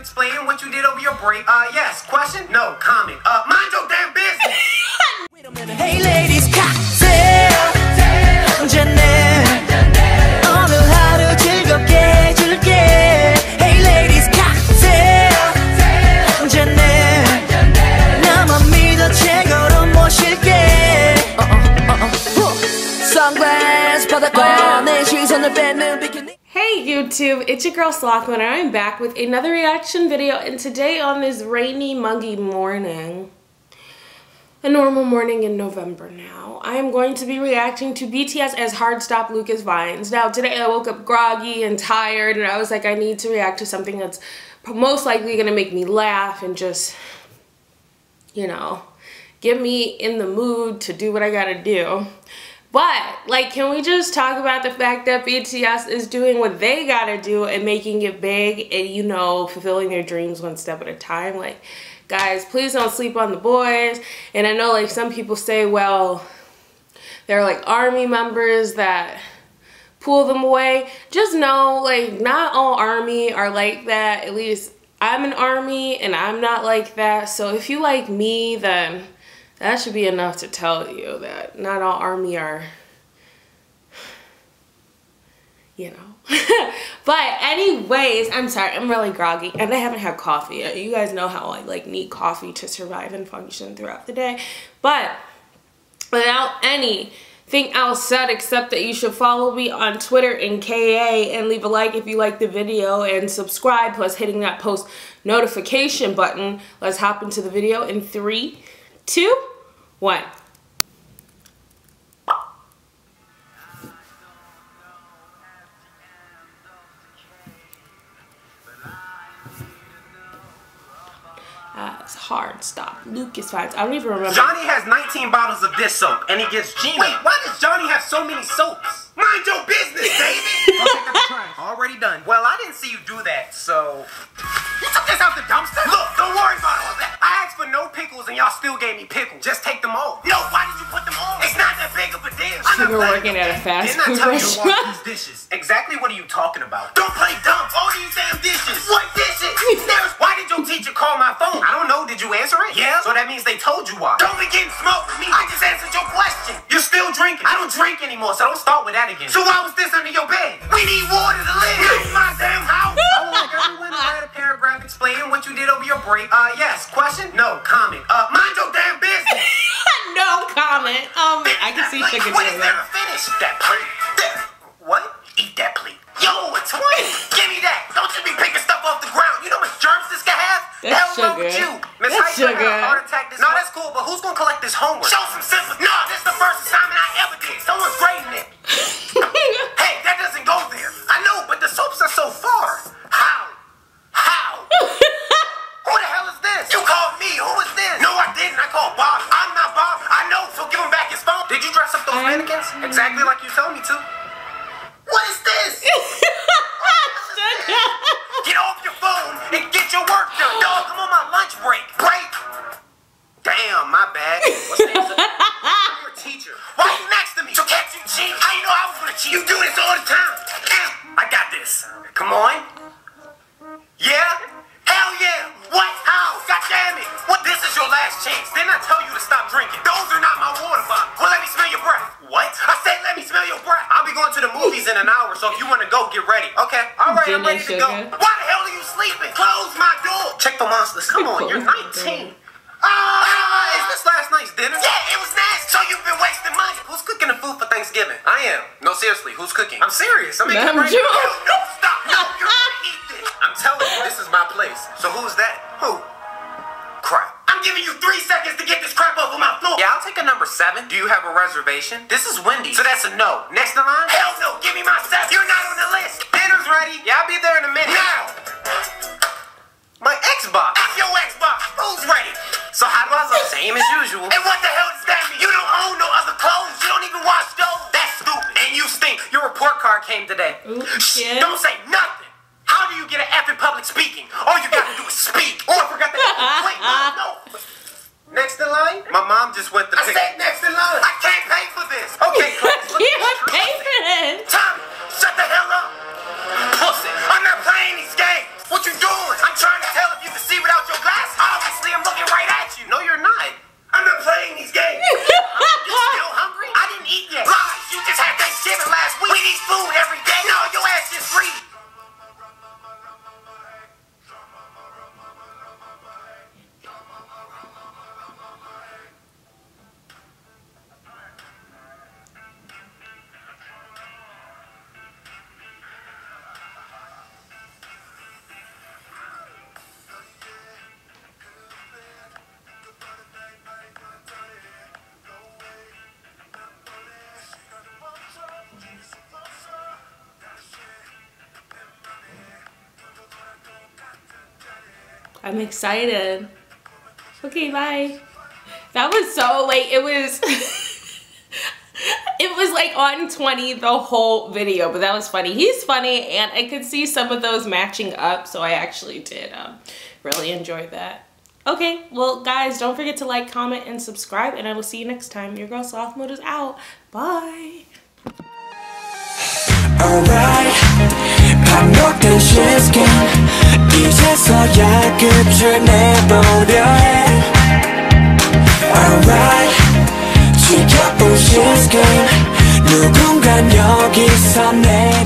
explaining what you did over your break. Uh, yes. Question? No. Comment. Uh, mind your damn business. Hey ladies cocktail 언제내 오늘 하루 즐겁게 해줄게 Hey ladies cocktail 언제내 나만 믿어 최고로 모실게 어, 어, 어, 어. 후. Sunglass 바닥과 내 시선을 뺏는 비키니 Hey YouTube, it's your girl Sloth Mode and I'm back with another reaction video and today on this rainy, muggy morning, a normal morning in November now, I am going to be reacting to BTS as Hard Stop Lucas Vines. Now today I woke up groggy and tired and I was like I need to react to something that's most likely going to make me laugh and just, you know, get me in the mood to do what I gotta do. But, like, can we just talk about the fact that BTS is doing what they gotta do and making it big and, you know, fulfilling their dreams one step at a time? Like, guys, please don't sleep on the boys. And I know, like, some people say, well, they're like army members that pull them away. Just know, like, not all army are like that. At least I'm an army and I'm not like that. So if you like me, then that should be enough to tell you that not all army are, you know. but anyways, I'm sorry, I'm really groggy and I haven't had coffee yet. You guys know how I like need coffee to survive and function throughout the day. But without anything else said except that you should follow me on Twitter and KA and leave a like if you like the video and subscribe plus hitting that post notification button. Let's hop into the video in three, two, one. That's uh, hard. Stop. Lucas Vines. I don't even remember. Johnny has 19 bottles of this soap, and he gives Gina. Wait, why does Johnny have so many soaps? Mind your business, baby. Already done. Well, I didn't see you do that, so. You took this out the dumpster? Look, don't worry about all that. I asked for no pickles, and y'all still gave me pickles. Just take them all. No, why did you put them all? It's not that big of a deal. I'm Sugar not working at a fast Didn't I food tell you to wash restaurant? these dishes? Exactly what are you talking about? Don't play dumb. All these damn dishes. What dishes? There's, why did your teacher call my phone? I don't know. Did you answer it? Yeah. So that means they told you why. Don't be getting smart with me. I just answered your question. You're still drinking. I don't drink anymore, so don't start with that again. So why was this under your bed? We need water to live. This is my damn house. You did over your break. Uh, yes. Question? No. Comment. Uh, mind your damn business. no comment. Um, I can see Like, Sugar What there that. to finish? That plate. What? Eat that plate. Yo, it's one. Give me that. Don't you be picking stuff off the ground. You know much germs this can have? That's Hell sugar. you. Miss That's Hyper had a heart attack this No, that's cool, but who's gonna collect this homework? Show some sympathy. No, this is the first assignment I ever did. Someone's grading it. Exactly like you told me to. I'm ready to go. Why the hell are you sleeping? Close my door. Check the monsters. Come on, you're Close my 19. Ah, is this last night's dinner? Yeah, it was nasty. So you've been wasting money. Who's cooking the food for Thanksgiving? I am. No, seriously, who's cooking? I'm serious. I'm making it right now. No, stop. No, you're gonna eat this. I'm telling you, this is my place. So who's that? Who? Crap. I'm giving you three seconds to get this crap off of my floor. Yeah, I'll take a number seven. Do you have a reservation? This is Wendy. So that's a no. Next in line? Hell no. Give me my seven. You're not on the list. Dinner's ready. Yeah, I'll be there in a minute. Now. My Xbox. F your Xbox. Who's ready? So how do I look? Same as usual. And what the hell does that mean? You don't own no other clothes. You don't even wash those. That's stupid. And you stink. Your report card came today. Ooh, Shh, shit. Don't say nothing. How do you get an F in public speaking? All you gotta do is speak. Oh, I forgot that. Wait, no, no. Next in line? My mom just went to pick. I said next I'm excited. Okay, bye. That was so like it was it was like on 20 the whole video, but that was funny. He's funny and I could see some of those matching up, so I actually did um, really enjoy that. Okay, well guys, don't forget to like, comment, and subscribe, and I will see you next time. Your girl Sloth Mode is out. Bye. Alright 반복된 시스템 이제서야 끝을 내보려. 해 Alright. 지켜본 시스템 누군간 여기서 돼